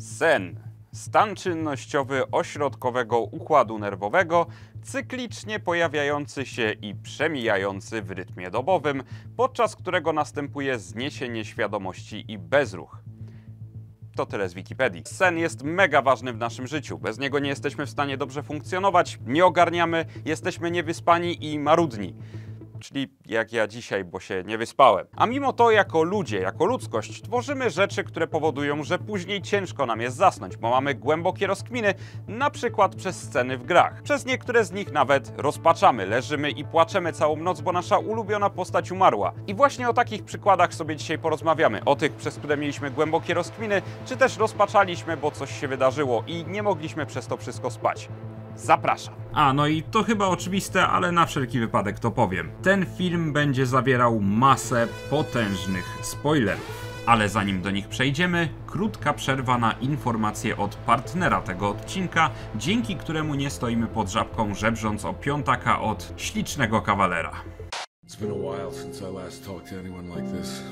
Sen. Stan czynnościowy ośrodkowego układu nerwowego, cyklicznie pojawiający się i przemijający w rytmie dobowym, podczas którego następuje zniesienie świadomości i bezruch. To tyle z Wikipedii. Sen jest mega ważny w naszym życiu. Bez niego nie jesteśmy w stanie dobrze funkcjonować, nie ogarniamy, jesteśmy niewyspani i marudni. Czyli jak ja dzisiaj, bo się nie wyspałem. A mimo to, jako ludzie, jako ludzkość, tworzymy rzeczy, które powodują, że później ciężko nam jest zasnąć, bo mamy głębokie rozkminy, na przykład przez sceny w grach. Przez niektóre z nich nawet rozpaczamy, leżymy i płaczemy całą noc, bo nasza ulubiona postać umarła. I właśnie o takich przykładach sobie dzisiaj porozmawiamy. O tych, przez które mieliśmy głębokie rozkminy, czy też rozpaczaliśmy, bo coś się wydarzyło i nie mogliśmy przez to wszystko spać. Zapraszam. A, no i to chyba oczywiste, ale na wszelki wypadek to powiem. Ten film będzie zawierał masę potężnych spoilerów. Ale zanim do nich przejdziemy, krótka przerwa na informację od partnera tego odcinka, dzięki któremu nie stoimy pod żabką żebrząc o piątaka od ślicznego kawalera. It's been a while since I last talked to anyone like this.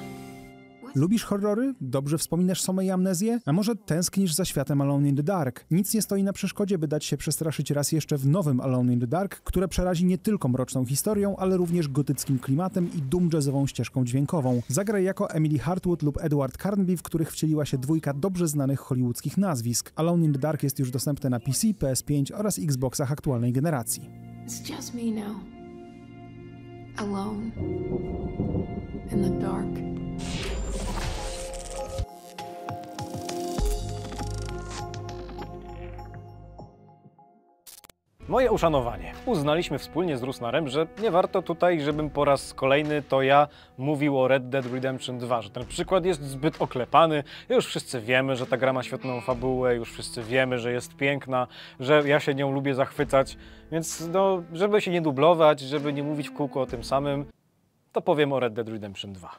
Lubisz horrory? Dobrze wspominasz Somę i amnezję? A może tęsknisz za światem Alone in the Dark? Nic nie stoi na przeszkodzie, by dać się przestraszyć raz jeszcze w nowym Alone in the Dark, które przerazi nie tylko mroczną historią, ale również gotyckim klimatem i doom jazzową ścieżką dźwiękową. Zagraj jako Emily Hartwood lub Edward Carnby, w których wcieliła się dwójka dobrze znanych hollywoodzkich nazwisk. Alone in the Dark jest już dostępny na PC, PS5 oraz Xboxach aktualnej generacji. It's just me now. Alone. In the dark. Moje uszanowanie. Uznaliśmy wspólnie z Rusnarem, że nie warto tutaj, żebym po raz kolejny to ja mówił o Red Dead Redemption 2, że ten przykład jest zbyt oklepany. Już wszyscy wiemy, że ta gra ma świetną fabułę, już wszyscy wiemy, że jest piękna, że ja się nią lubię zachwycać, więc no, żeby się nie dublować, żeby nie mówić w kółko o tym samym, to powiem o Red Dead Redemption 2.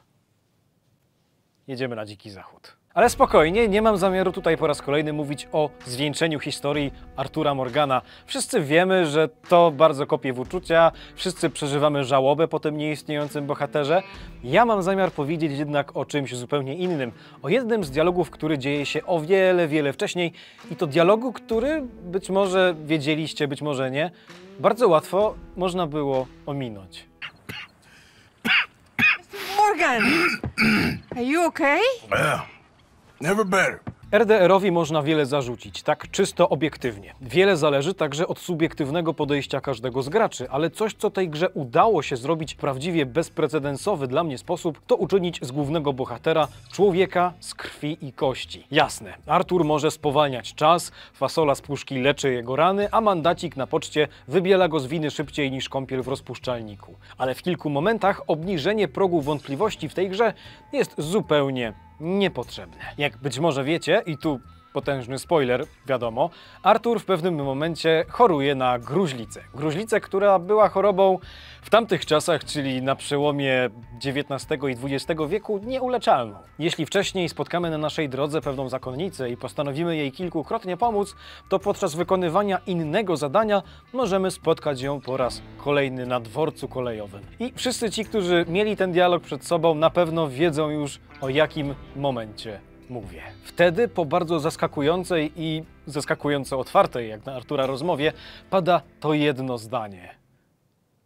Jedziemy na dziki zachód. Ale spokojnie, nie mam zamiaru tutaj po raz kolejny mówić o zwieńczeniu historii Artura Morgana. Wszyscy wiemy, że to bardzo kopie w uczucia, wszyscy przeżywamy żałobę po tym nieistniejącym bohaterze. Ja mam zamiar powiedzieć jednak o czymś zupełnie innym. O jednym z dialogów, który dzieje się o wiele, wiele wcześniej i to dialogu, który być może wiedzieliście, być może nie, bardzo łatwo można było ominąć. Morgan! Are you okay? Yeah. Never better. RDR-owi można wiele zarzucić, tak czysto obiektywnie. Wiele zależy także od subiektywnego podejścia każdego z graczy, ale coś, co tej grze udało się zrobić w prawdziwie bezprecedensowy dla mnie sposób, to uczynić z głównego bohatera człowieka z krwi i kości. Jasne, Artur może spowalniać czas, fasola z puszki leczy jego rany, a mandacik na poczcie wybiela go z winy szybciej niż kąpiel w rozpuszczalniku. Ale w kilku momentach obniżenie progu wątpliwości w tej grze jest zupełnie niepotrzebne. Jak być może wiecie, i tu potężny spoiler, wiadomo, Artur w pewnym momencie choruje na gruźlicę. Gruźlicę, która była chorobą w tamtych czasach, czyli na przełomie XIX i XX wieku, nieuleczalną. Jeśli wcześniej spotkamy na naszej drodze pewną zakonnicę i postanowimy jej kilkukrotnie pomóc, to podczas wykonywania innego zadania możemy spotkać ją po raz kolejny na dworcu kolejowym. I wszyscy ci, którzy mieli ten dialog przed sobą, na pewno wiedzą już o jakim momencie mówię. Wtedy po bardzo zaskakującej i zaskakująco otwartej, jak na Artura rozmowie, pada to jedno zdanie.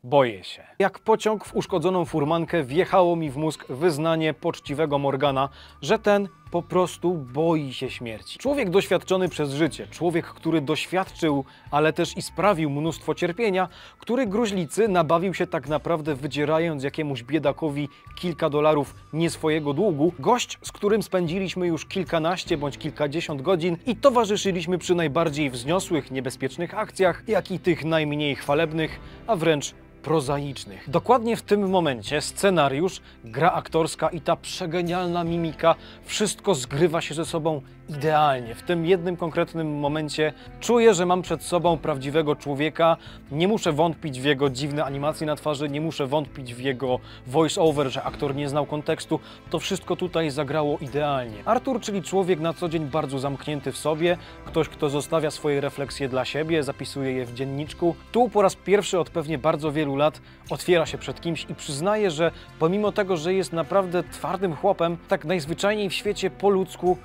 Boję się. Jak pociąg w uszkodzoną furmankę wjechało mi w mózg wyznanie poczciwego Morgana, że ten po prostu boi się śmierci. Człowiek doświadczony przez życie, człowiek, który doświadczył, ale też i sprawił mnóstwo cierpienia, który gruźlicy nabawił się tak naprawdę wydzierając jakiemuś biedakowi kilka dolarów nie swojego długu, gość, z którym spędziliśmy już kilkanaście bądź kilkadziesiąt godzin i towarzyszyliśmy przy najbardziej wzniosłych, niebezpiecznych akcjach, jak i tych najmniej chwalebnych, a wręcz prozaicznych. Dokładnie w tym momencie scenariusz, gra aktorska i ta przegenialna mimika, wszystko zgrywa się ze sobą idealnie. W tym jednym konkretnym momencie czuję, że mam przed sobą prawdziwego człowieka. Nie muszę wątpić w jego dziwne animacje na twarzy, nie muszę wątpić w jego voice-over, że aktor nie znał kontekstu. To wszystko tutaj zagrało idealnie. Artur, czyli człowiek na co dzień bardzo zamknięty w sobie, ktoś, kto zostawia swoje refleksje dla siebie, zapisuje je w dzienniczku. Tu po raz pierwszy od pewnie bardzo wielu lat otwiera się przed kimś i przyznaje, że pomimo tego, że jest naprawdę twardym chłopem, tak najzwyczajniej w świecie po ludzku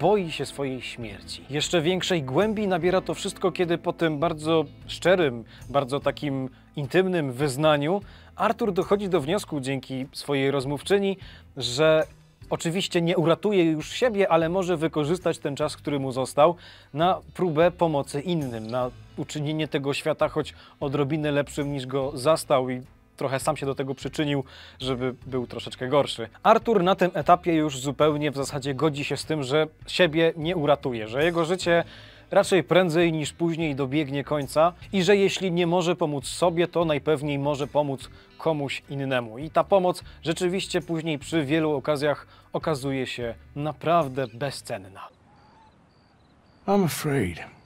boi się swojej śmierci. Jeszcze większej głębi nabiera to wszystko, kiedy po tym bardzo szczerym, bardzo takim intymnym wyznaniu Artur dochodzi do wniosku dzięki swojej rozmówczyni, że oczywiście nie uratuje już siebie, ale może wykorzystać ten czas, który mu został, na próbę pomocy innym, na uczynienie tego świata choć odrobinę lepszym niż go zastał i trochę sam się do tego przyczynił, żeby był troszeczkę gorszy. Artur na tym etapie już zupełnie w zasadzie godzi się z tym, że siebie nie uratuje, że jego życie raczej prędzej niż później dobiegnie końca i że jeśli nie może pomóc sobie, to najpewniej może pomóc komuś innemu. I ta pomoc rzeczywiście później przy wielu okazjach okazuje się naprawdę bezcenna. I'm afraid.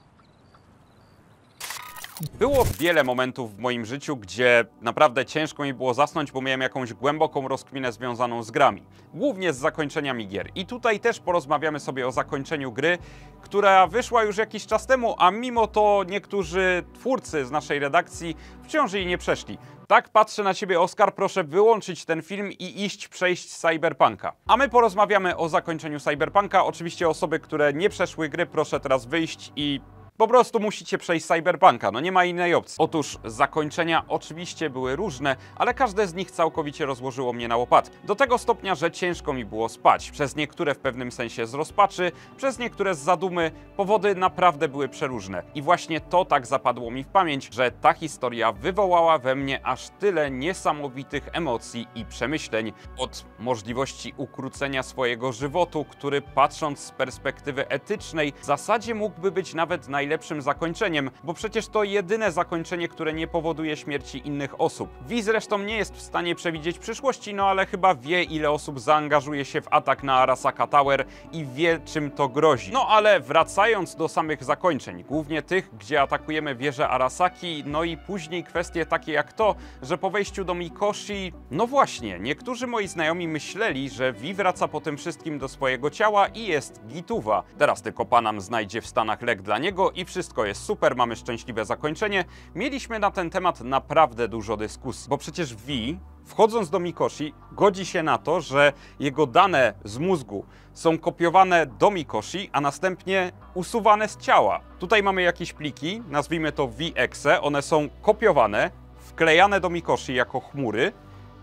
Było wiele momentów w moim życiu, gdzie naprawdę ciężko mi było zasnąć, bo miałem jakąś głęboką rozkminę związaną z grami. Głównie z zakończeniami gier. I tutaj też porozmawiamy sobie o zakończeniu gry, która wyszła już jakiś czas temu, a mimo to niektórzy twórcy z naszej redakcji wciąż jej nie przeszli. Tak, patrzę na ciebie, Oskar, proszę wyłączyć ten film i iść przejść Cyberpunka. A my porozmawiamy o zakończeniu Cyberpunka. Oczywiście osoby, które nie przeszły gry, proszę teraz wyjść i po prostu musicie przejść Cyberpunka, no nie ma innej opcji. Otóż zakończenia oczywiście były różne, ale każde z nich całkowicie rozłożyło mnie na łopatki. Do tego stopnia, że ciężko mi było spać. Przez niektóre w pewnym sensie z rozpaczy, przez niektóre z zadumy. Powody naprawdę były przeróżne. I właśnie to tak zapadło mi w pamięć, że ta historia wywołała we mnie aż tyle niesamowitych emocji i przemyśleń. Od możliwości ukrócenia swojego żywotu, który patrząc z perspektywy etycznej w zasadzie mógłby być nawet najlepszym zakończeniem, bo przecież to jedyne zakończenie, które nie powoduje śmierci innych osób. Vi zresztą nie jest w stanie przewidzieć przyszłości, no ale chyba wie ile osób zaangażuje się w atak na Arasaka Tower i wie czym to grozi. No ale wracając do samych zakończeń, głównie tych, gdzie atakujemy wieżę Arasaki, no i później kwestie takie jak to, że po wejściu do Mikoshi, no właśnie, niektórzy moi znajomi myśleli, że Vi wraca po tym wszystkim do swojego ciała i jest gituwa. Teraz tylko Panam znajdzie w Stanach lek dla niego i wszystko jest super, mamy szczęśliwe zakończenie. Mieliśmy na ten temat naprawdę dużo dyskusji, bo przecież Vi, wchodząc do Mikoshi, godzi się na to, że jego dane z mózgu są kopiowane do Mikoshi, a następnie usuwane z ciała. Tutaj mamy jakieś pliki, nazwijmy to VEXE, one są kopiowane, wklejane do Mikoshi jako chmury,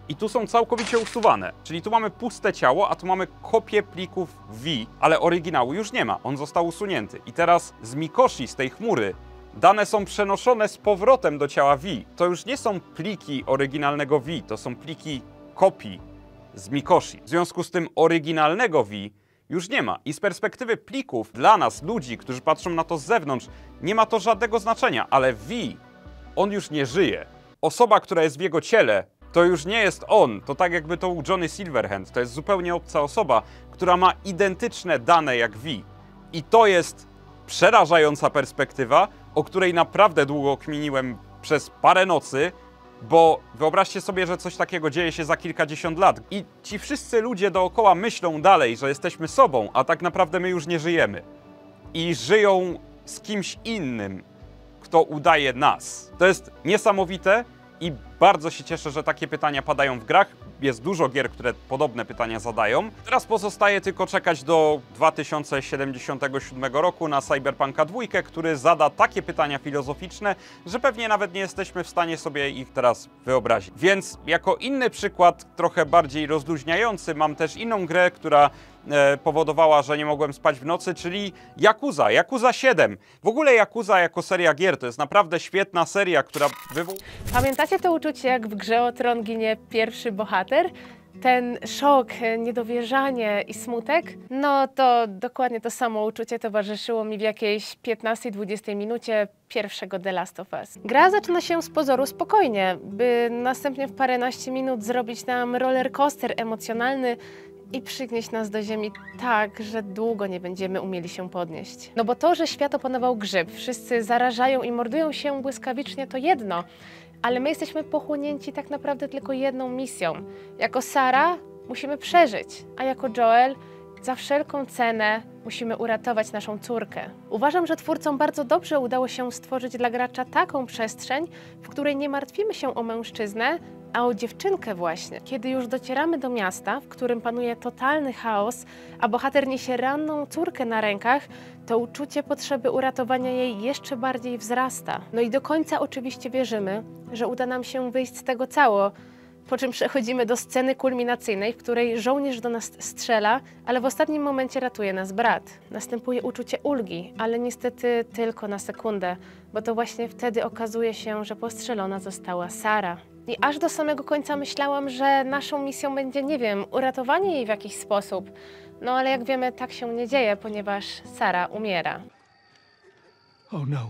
i tu są całkowicie usuwane. Czyli tu mamy puste ciało, a tu mamy kopię plików V, ale oryginału już nie ma. On został usunięty. I teraz z Mikoshi, z tej chmury, dane są przenoszone z powrotem do ciała V. To już nie są pliki oryginalnego V, to są pliki kopii z Mikoshi. W związku z tym oryginalnego V już nie ma. I z perspektywy plików, dla nas, ludzi, którzy patrzą na to z zewnątrz, nie ma to żadnego znaczenia, ale V, on już nie żyje. Osoba, która jest w jego ciele, to już nie jest on. To tak jakby to był Johnny Silverhand. To jest zupełnie obca osoba, która ma identyczne dane jak Vi. I to jest przerażająca perspektywa, o której naprawdę długo kminiłem przez parę nocy, bo wyobraźcie sobie, że coś takiego dzieje się za kilkadziesiąt lat. I ci wszyscy ludzie dookoła myślą dalej, że jesteśmy sobą, a tak naprawdę my już nie żyjemy. I żyją z kimś innym, kto udaje nas. To jest niesamowite i bardzo się cieszę, że takie pytania padają w grach. Jest dużo gier, które podobne pytania zadają. Teraz pozostaje tylko czekać do 2077 roku na Cyberpunka 2, który zada takie pytania filozoficzne, że pewnie nawet nie jesteśmy w stanie sobie ich teraz wyobrazić. Więc jako inny przykład, trochę bardziej rozluźniający, mam też inną grę, która e, powodowała, że nie mogłem spać w nocy, czyli Yakuza, Yakuza 7. W ogóle Yakuza jako seria gier to jest naprawdę świetna seria, która wywołuje Pamiętacie to uczucie, jak w grze o tron ginie pierwszy bohater? Ten szok, niedowierzanie i smutek? No to dokładnie to samo uczucie towarzyszyło mi w jakiejś 15-20 minucie pierwszego The Last of Us. Gra zaczyna się z pozoru spokojnie, by następnie w paręnaście minut zrobić nam roller coaster emocjonalny i przygnieść nas do ziemi tak, że długo nie będziemy umieli się podnieść. No bo to, że świat opanował grzyb, wszyscy zarażają i mordują się błyskawicznie, to jedno, ale my jesteśmy pochłonięci tak naprawdę tylko jedną misją. Jako Sara musimy przeżyć, a jako Joel Za wszelką cenę musimy uratować naszą córkę. Uważam, że twórcom bardzo dobrze udało się stworzyć dla gracza taką przestrzeń, w której nie martwimy się o mężczyznę, a o dziewczynkę właśnie. Kiedy już docieramy do miasta, w którym panuje totalny chaos, a bohater niesie ranną córkę na rękach, to uczucie potrzeby uratowania jej jeszcze bardziej wzrasta. No i do końca oczywiście wierzymy, że uda nam się wyjść z tego cało, po czym przechodzimy do sceny kulminacyjnej, w której żołnierz do nas strzela, ale w ostatnim momencie ratuje nas brat. Następuje uczucie ulgi, ale niestety tylko na sekundę, bo to właśnie wtedy okazuje się, że postrzelona została Sara. I aż do samego końca myślałam, że naszą misją będzie, nie wiem, uratowanie jej w jakiś sposób. No ale jak wiemy, tak się nie dzieje, ponieważ Sara umiera. Oh no.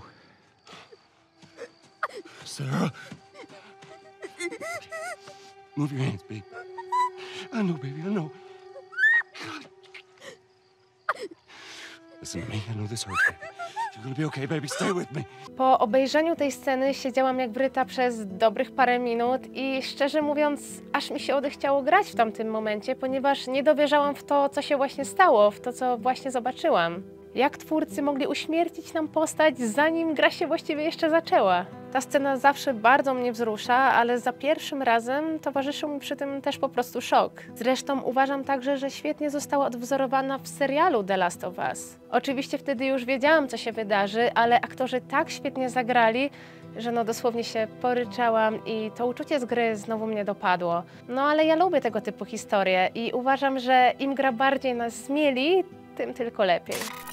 Sarah. Move your hands, baby. I know, baby, I know. Listen to me. I know this hurts. Po obejrzeniu tej sceny siedziałam jak wryta przez dobrych parę minut i szczerze mówiąc, aż mi się odechciało grać w tamtym momencie, ponieważ nie dowierzałam w to, co się właśnie stało, w to, co właśnie zobaczyłam. Jak twórcy mogli uśmiercić nam postać, zanim gra się właściwie jeszcze zaczęła? Ta scena zawsze bardzo mnie wzrusza, ale za pierwszym razem towarzyszył mi przy tym też po prostu szok. Zresztą uważam także, że świetnie została odwzorowana w serialu The Last of Us. Oczywiście wtedy już wiedziałam, co się wydarzy, ale aktorzy tak świetnie zagrali, że no dosłownie się poryczałam i to uczucie z gry znowu mnie dopadło. No ale ja lubię tego typu historie i uważam, że im gra bardziej nas zmieli, tym tylko lepiej.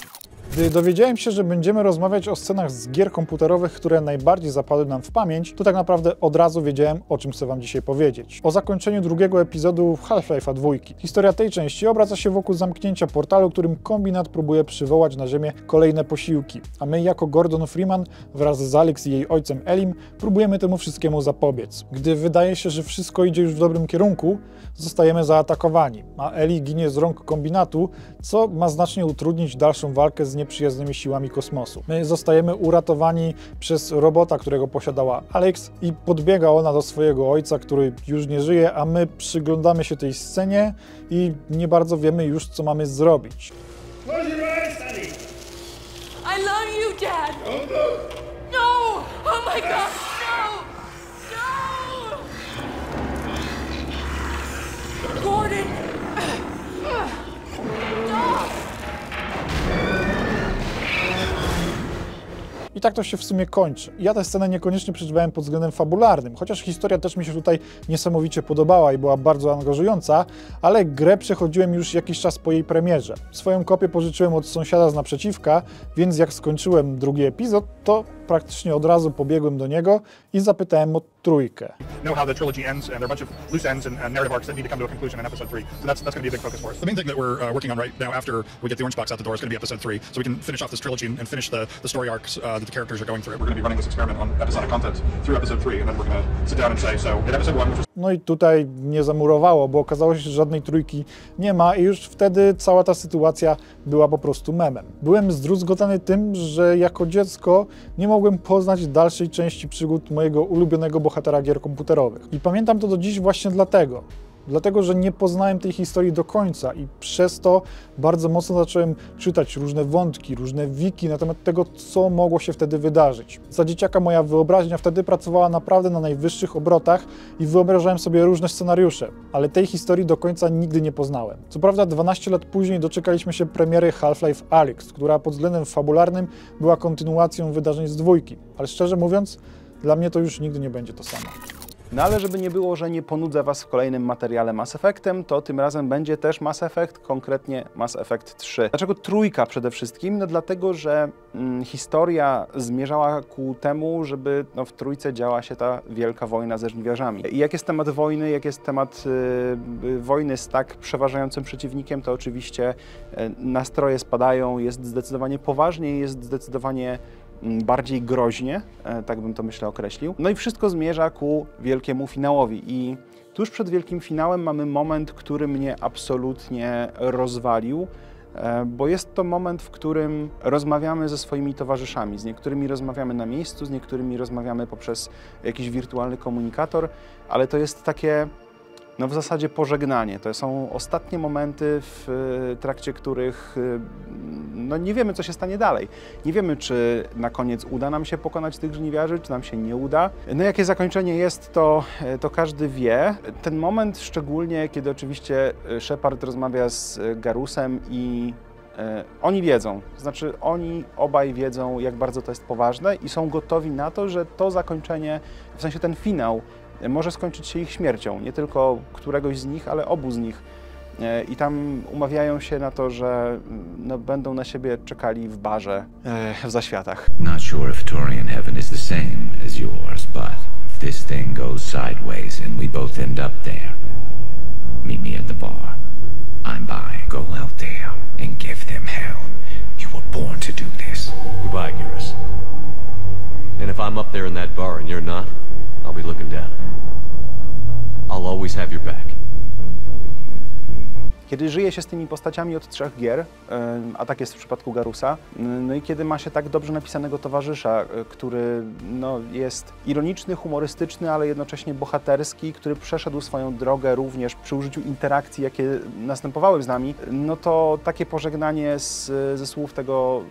Gdy dowiedziałem się, że będziemy rozmawiać o scenach z gier komputerowych, które najbardziej zapadły nam w pamięć, to tak naprawdę od razu wiedziałem, o czym chcę Wam dzisiaj powiedzieć. O zakończeniu drugiego epizodu Half-Life'a 2. Historia tej części obraca się wokół zamknięcia portalu, którym kombinat próbuje przywołać na Ziemię kolejne posiłki, a my jako Gordon Freeman wraz z Alex i jej ojcem Elim próbujemy temu wszystkiemu zapobiec. Gdy wydaje się, że wszystko idzie już w dobrym kierunku, zostajemy zaatakowani, a Eli ginie z rąk kombinatu, co ma znacznie utrudnić dalszą walkę z nieprzyjaznymi siłami kosmosu. My zostajemy uratowani przez robota, którego posiadała Alex i podbiega ona do swojego ojca, który już nie żyje, a my przyglądamy się tej scenie i nie bardzo wiemy już, co mamy zrobić. I love you, Dad. No! Oh my God! I tak to się w sumie kończy. Ja tę scenę niekoniecznie przeżywałem pod względem fabularnym, chociaż historia też mi się tutaj niesamowicie podobała i była bardzo angażująca, ale grę przechodziłem już jakiś czas po jej premierze. Swoją kopię pożyczyłem od sąsiada z naprzeciwka, więc jak skończyłem drugi epizod, to praktycznie od razu pobiegłem do niego i zapytałem o trójkę. know how the trilogy ends, and there are a bunch of loose ends and, and narrative arcs that need to come to a conclusion in episode three. So that's that's going to be a big focus for us. The main thing that we're uh, working on right now, after we get the orange box out the door, is going to be episode three, so we can finish off this trilogy and, and finish the, the story arcs uh, that the characters are going through. We're going to be running this experiment on episodic content through episode three, and then we're going to sit down and say, so in episode one, which was No i tutaj mnie zamurowało, bo okazało się, że żadnej trójki nie ma i już wtedy cała ta sytuacja była po prostu memem. Byłem zdruzgotany tym, że jako dziecko nie mogłem poznać dalszej części przygód mojego ulubionego bohatera gier komputerowych. I pamiętam to do dziś właśnie dlatego. Dlatego, że nie poznałem tej historii do końca i przez to bardzo mocno zacząłem czytać różne wątki, różne wiki na temat tego, co mogło się wtedy wydarzyć. Za dzieciaka moja wyobraźnia wtedy pracowała naprawdę na najwyższych obrotach i wyobrażałem sobie różne scenariusze, ale tej historii do końca nigdy nie poznałem. Co prawda 12 lat później doczekaliśmy się premiery Half-Life Alyx, która pod względem fabularnym była kontynuacją wydarzeń z dwójki, ale szczerze mówiąc, dla mnie to już nigdy nie będzie to samo. No ale żeby nie było, że nie ponudzę Was w kolejnym materiale Mass Effectem, to tym razem będzie też Mass Effect, konkretnie Mass Effect 3. Dlaczego trójka przede wszystkim? No dlatego, że mm, historia zmierzała ku temu, żeby no, w trójce działa się ta wielka wojna ze żniwiarzami. I jak jest temat wojny, jak jest temat y, y, wojny z tak przeważającym przeciwnikiem, to oczywiście y, nastroje spadają, jest zdecydowanie poważniej, jest zdecydowanie bardziej groźnie, e, tak bym to myślę określił. No i wszystko zmierza ku wielkiemu finałowi i tuż przed wielkim finałem mamy moment, który mnie absolutnie rozwalił, e, bo jest to moment, w którym rozmawiamy ze swoimi towarzyszami. Z niektórymi rozmawiamy na miejscu, z niektórymi rozmawiamy poprzez jakiś wirtualny komunikator, ale to jest takie no w zasadzie pożegnanie. To są ostatnie momenty, w y, trakcie których y, no nie wiemy, co się stanie dalej. Nie wiemy, czy na koniec uda nam się pokonać tych żniwiarzy, czy nam się nie uda. No jakie zakończenie jest, to, to każdy wie. Ten moment szczególnie, kiedy oczywiście Shepard rozmawia z Garusem i Oni wiedzą, znaczy oni obaj wiedzą, jak bardzo to jest poważne i są gotowi na to, że to zakończenie, w sensie ten finał, może skończyć się ich śmiercią. Nie tylko któregoś z nich, ale obu z nich. E, I tam umawiają się na to, że no, będą na siebie czekali w barze e, w zaświatach. Not sure if Turian heaven is the same as yours, but if this thing goes sideways and we both end up there, meet me at the bar. I'm by. Go out there and give them hell. You were born to do this. Goodbye, Garrus. And if I'm up there in that bar and you're not, I'll be looking down. I'll always have your back. Kiedy żyje się z tymi postaciami od trzech gier, a tak jest w przypadku Garusa, no i kiedy ma się tak dobrze napisanego towarzysza, e, który no, jest ironiczny, humorystyczny, ale jednocześnie bohaterski, który przeszedł swoją drogę również przy użyciu interakcji, jakie następowały z nami, no to takie pożegnanie z, ze słów tego,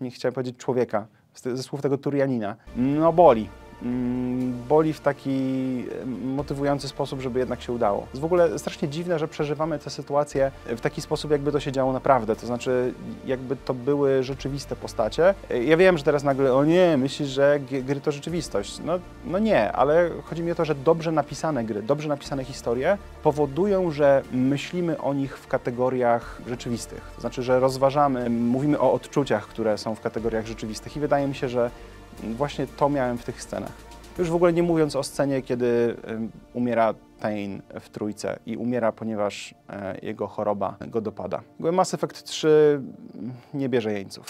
nie chciałem powiedzieć człowieka, ze słów tego Turianina, no boli. Mm, boli w taki motywujący sposób, żeby jednak się udało. Jest w ogóle strasznie dziwne, że przeżywamy tę sytuację w taki sposób, jakby to się działo naprawdę, to znaczy jakby to były rzeczywiste postacie. Ja wiem, że teraz nagle, o nie, myślisz, że gry to rzeczywistość. No, no nie, ale chodzi mi o to, że dobrze napisane gry, dobrze napisane historie powodują, że myślimy o nich w kategoriach rzeczywistych. To znaczy, że rozważamy, mówimy o odczuciach, które są w kategoriach rzeczywistych i wydaje mi się, że Właśnie to miałem w tych scenach. Już w ogóle nie mówiąc o scenie, kiedy umiera Tain w trójce i umiera, ponieważ e, jego choroba go dopada. Mass Effect 3 nie bierze jeńców.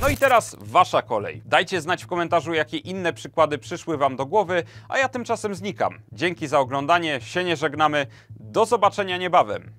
No i teraz wasza kolej. Dajcie znać w komentarzu, jakie inne przykłady przyszły wam do głowy, a ja tymczasem znikam. Dzięki za oglądanie, się nie żegnamy. Do zobaczenia niebawem.